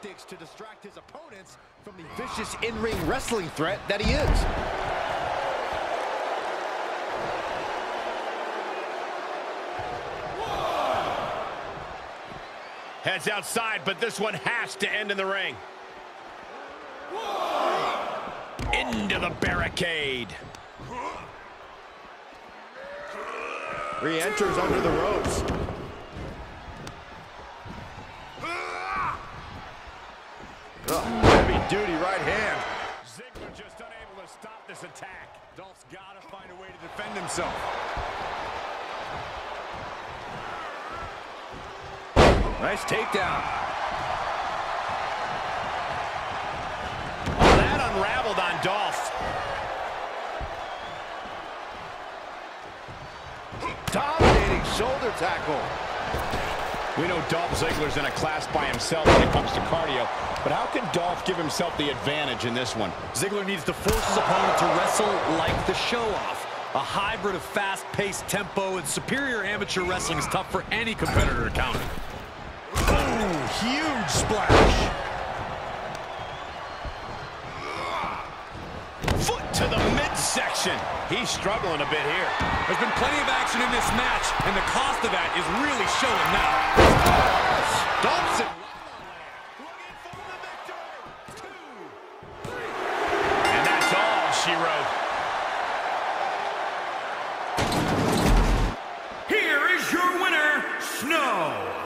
tactics to distract his opponents from the vicious in-ring wrestling threat that he is. Heads outside, but this one has to end in the ring. Into the barricade. Re-enters under the ropes. Duty right hand. Ziggler just unable to stop this attack. Dolph's got to find a way to defend himself. Nice takedown. Oh, that unraveled on Dolph. Dominating shoulder tackle. We know Dolph Ziggler's in a class by himself when it comes to cardio, but how can Dolph give himself the advantage in this one? Ziggler needs to force his opponent to wrestle like the show-off. A hybrid of fast-paced tempo and superior amateur wrestling is tough for any competitor to counter. Ooh, huge splash. to the midsection. He's struggling a bit here. There's been plenty of action in this match, and the cost of that is really showing now. Stomps it. And that's all, she wrote. Here is your winner, Snow.